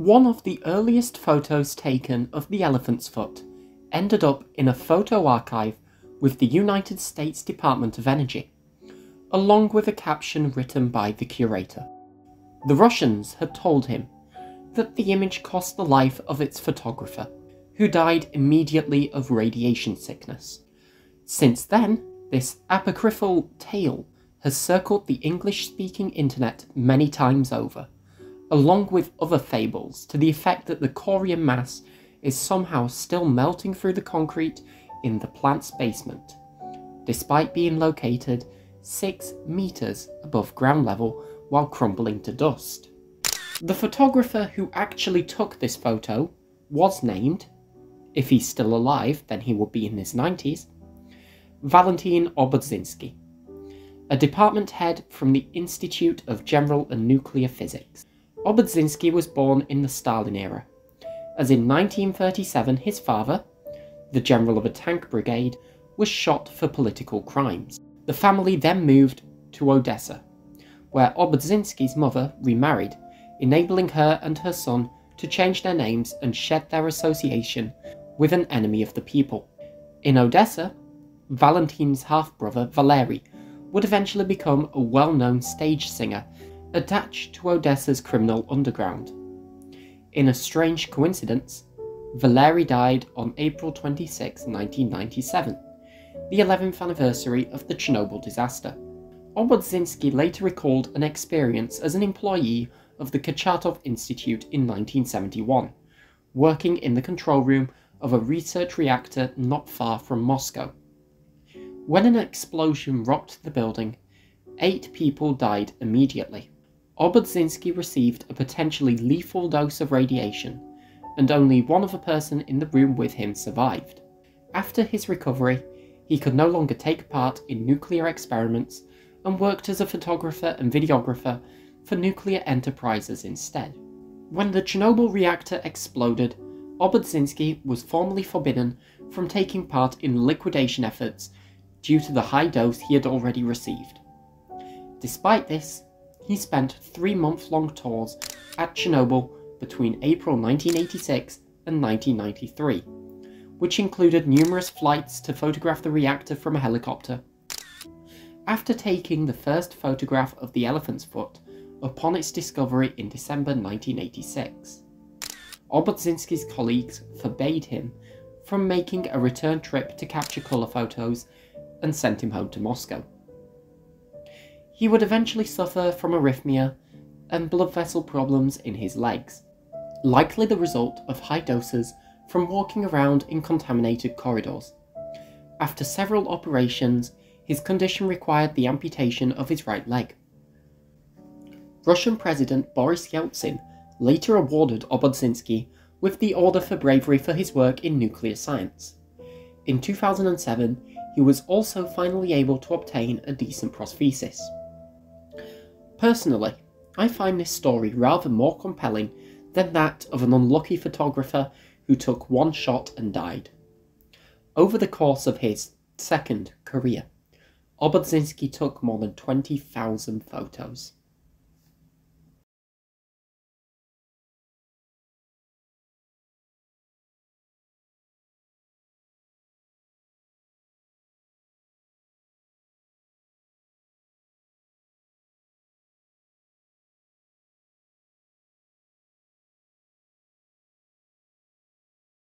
One of the earliest photos taken of the elephant's foot ended up in a photo archive with the United States Department of Energy, along with a caption written by the curator. The Russians had told him that the image cost the life of its photographer, who died immediately of radiation sickness. Since then, this apocryphal tale has circled the English speaking internet many times over, along with other fables to the effect that the corium mass is somehow still melting through the concrete in the plant's basement, despite being located 6 metres above ground level while crumbling to dust. The photographer who actually took this photo was named, if he's still alive then he would be in his 90s, Valentin Obodzinski, a department head from the Institute of General and Nuclear Physics. Obodzinski was born in the Stalin era, as in 1937 his father, the general of a tank brigade, was shot for political crimes. The family then moved to Odessa, where Obodzinski's mother remarried, enabling her and her son to change their names and shed their association with an enemy of the people. In Odessa, Valentin's half brother Valery would eventually become a well known stage singer attached to Odessa's criminal underground. In a strange coincidence, Valery died on April 26, 1997, the 11th anniversary of the Chernobyl disaster. Obodzinski later recalled an experience as an employee of the Kurchatov Institute in 1971, working in the control room of a research reactor not far from Moscow. When an explosion rocked the building, eight people died immediately. Obodzinski received a potentially lethal dose of radiation, and only one other person in the room with him survived. After his recovery, he could no longer take part in nuclear experiments and worked as a photographer and videographer for nuclear enterprises instead. When the Chernobyl reactor exploded, Obodzinski was formally forbidden from taking part in liquidation efforts due to the high dose he had already received. Despite this, he spent three month long tours at Chernobyl between April 1986 and 1993, which included numerous flights to photograph the reactor from a helicopter. After taking the first photograph of the elephant's foot upon its discovery in December 1986, Obodzinski's colleagues forbade him from making a return trip to capture colour photos and sent him home to Moscow. He would eventually suffer from arrhythmia and blood vessel problems in his legs, likely the result of high doses from walking around in contaminated corridors. After several operations, his condition required the amputation of his right leg. Russian President Boris Yeltsin later awarded Obodzinski with the Order for Bravery for his work in nuclear science. In 2007, he was also finally able to obtain a decent prosthesis. Personally, I find this story rather more compelling than that of an unlucky photographer who took one shot and died. Over the course of his second career, Obodzinski took more than 20,000 photos.